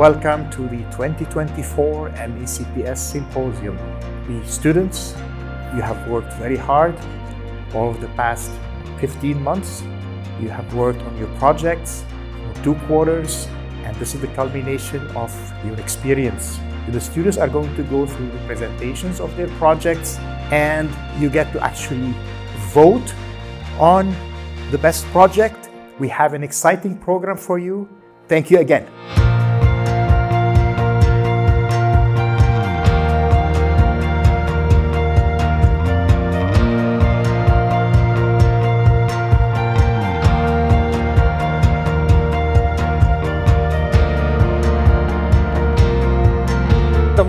welcome to the 2024 MECPS Symposium. The students, you have worked very hard over the past 15 months. You have worked on your projects for two quarters, and this is the culmination of your experience. The students are going to go through the presentations of their projects, and you get to actually vote on the best project. We have an exciting program for you. Thank you again.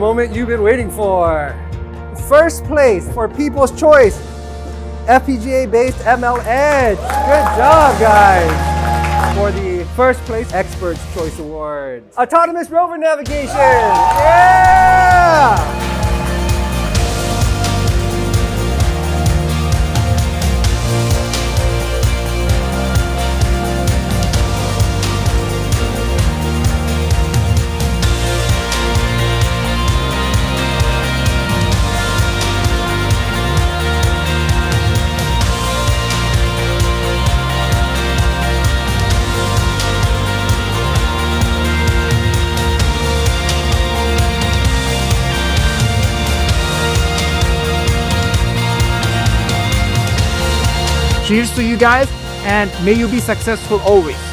Moment you've been waiting for. First place for People's Choice FPGA based ML Edge. Good job, guys. For the first place Experts Choice Award. Autonomous Rover Navigation. Yeah! Cheers to you guys and may you be successful always.